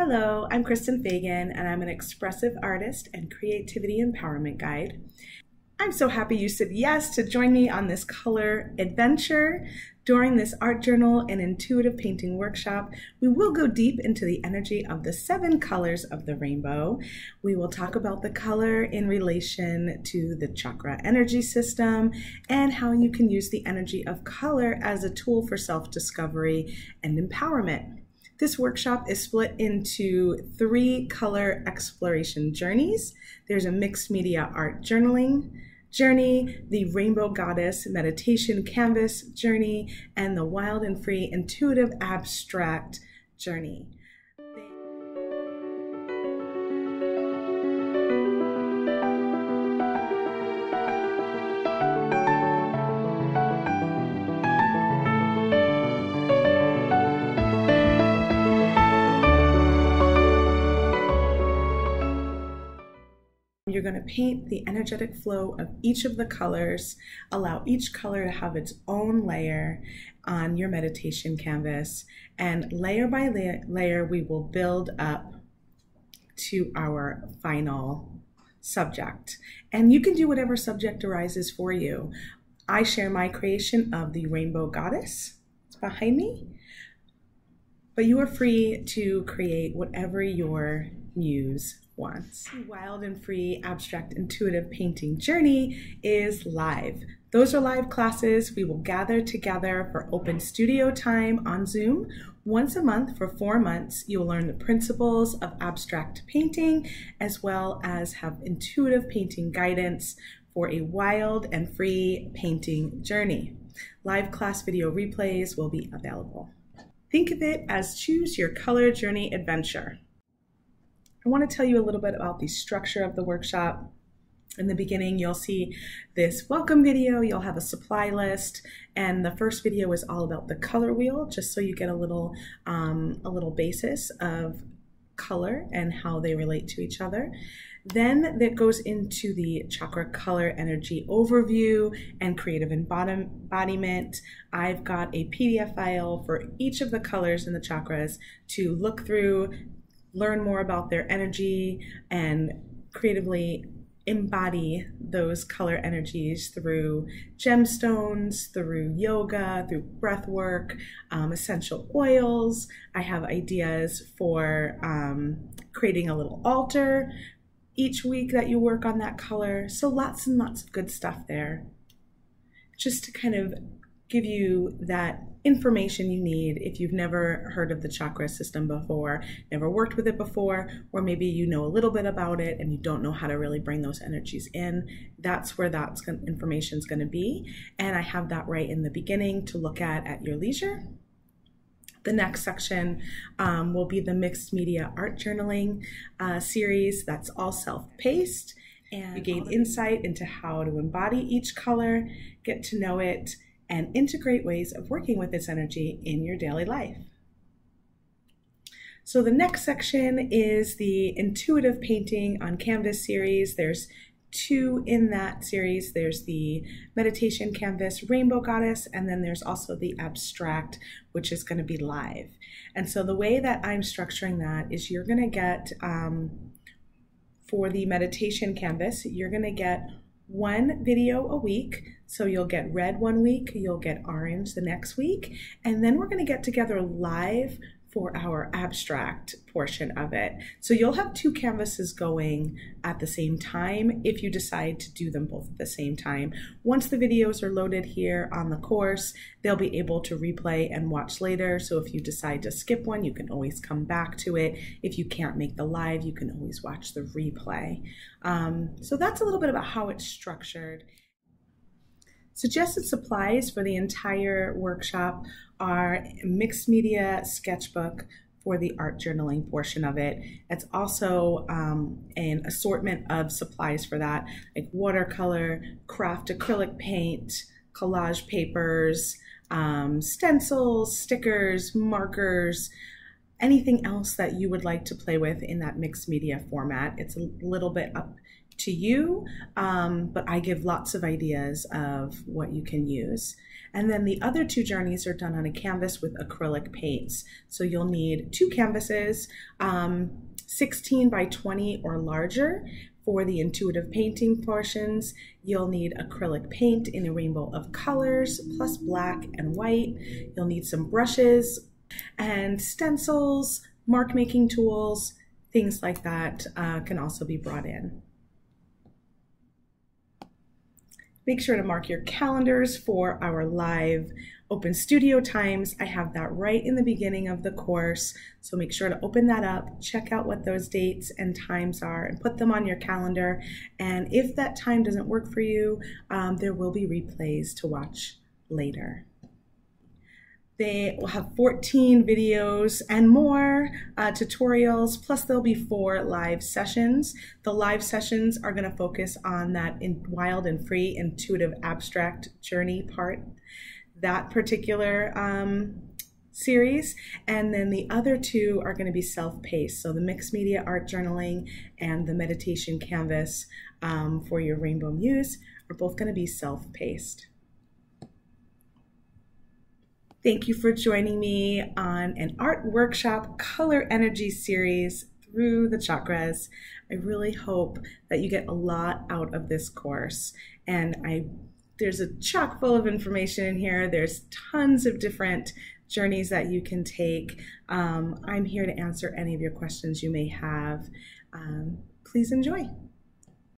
Hello, I'm Kristen Fagan, and I'm an expressive artist and creativity empowerment guide. I'm so happy you said yes to join me on this color adventure. During this art journal and intuitive painting workshop, we will go deep into the energy of the seven colors of the rainbow. We will talk about the color in relation to the chakra energy system and how you can use the energy of color as a tool for self discovery and empowerment. This workshop is split into three color exploration journeys. There's a mixed media art journaling journey, the Rainbow Goddess meditation canvas journey, and the wild and free intuitive abstract journey. You're going to paint the energetic flow of each of the colors, allow each color to have its own layer on your meditation canvas, and layer by layer, we will build up to our final subject. And you can do whatever subject arises for you. I share my creation of the Rainbow Goddess. It's behind me. But you are free to create whatever your muse wants. Wild and Free Abstract Intuitive Painting Journey is live. Those are live classes. We will gather together for open studio time on Zoom. Once a month for four months, you'll learn the principles of abstract painting as well as have intuitive painting guidance for a wild and free painting journey. Live class video replays will be available. Think of it as choose your color journey adventure. I want to tell you a little bit about the structure of the workshop. In the beginning, you'll see this welcome video, you'll have a supply list, and the first video is all about the color wheel, just so you get a little, um, a little basis of color and how they relate to each other. Then that goes into the chakra color energy overview and creative embodiment. I've got a PDF file for each of the colors in the chakras to look through, learn more about their energy and creatively embody those color energies through gemstones, through yoga, through breath work, um, essential oils. I have ideas for um, creating a little altar each week that you work on that color. So lots and lots of good stuff there. Just to kind of give you that information you need if you've never heard of the chakra system before, never worked with it before, or maybe you know a little bit about it and you don't know how to really bring those energies in. That's where that information is going to be. And I have that right in the beginning to look at at your leisure. The next section um, will be the mixed media art journaling uh, series that's all self paced. And you gain insight into how to embody each color, get to know it, and integrate ways of working with this energy in your daily life. So the next section is the intuitive painting on canvas series. There's two in that series. There's the meditation canvas rainbow goddess, and then there's also the abstract, which is going to be live. And so the way that I'm structuring that is you're going to get, um, for the meditation canvas, you're going to get one video a week. So you'll get red one week, you'll get orange the next week, and then we're going to get together live for our abstract portion of it. So you'll have two canvases going at the same time if you decide to do them both at the same time. Once the videos are loaded here on the course, they'll be able to replay and watch later. So if you decide to skip one, you can always come back to it. If you can't make the live, you can always watch the replay. Um, so that's a little bit about how it's structured. Suggested supplies for the entire workshop are mixed media sketchbook for the art journaling portion of it. It's also um, an assortment of supplies for that, like watercolor, craft acrylic paint, collage papers, um, stencils, stickers, markers, anything else that you would like to play with in that mixed media format. It's a little bit up to you, um, but I give lots of ideas of what you can use. And then the other two journeys are done on a canvas with acrylic paints. So you'll need two canvases, um, 16 by 20 or larger. For the intuitive painting portions, you'll need acrylic paint in a rainbow of colors, plus black and white. You'll need some brushes and stencils, mark making tools, things like that uh, can also be brought in. Make sure to mark your calendars for our live open studio times. I have that right in the beginning of the course. So make sure to open that up, check out what those dates and times are, and put them on your calendar. And if that time doesn't work for you, um, there will be replays to watch later. They will have 14 videos and more uh, tutorials, plus there'll be four live sessions. The live sessions are gonna focus on that wild and free intuitive abstract journey part, that particular um, series. And then the other two are gonna be self-paced. So the mixed media art journaling and the meditation canvas um, for your Rainbow Muse are both gonna be self-paced. Thank you for joining me on an art workshop color energy series through the chakras. I really hope that you get a lot out of this course. And I there's a chock full of information in here. There's tons of different journeys that you can take. Um, I'm here to answer any of your questions you may have. Um, please enjoy.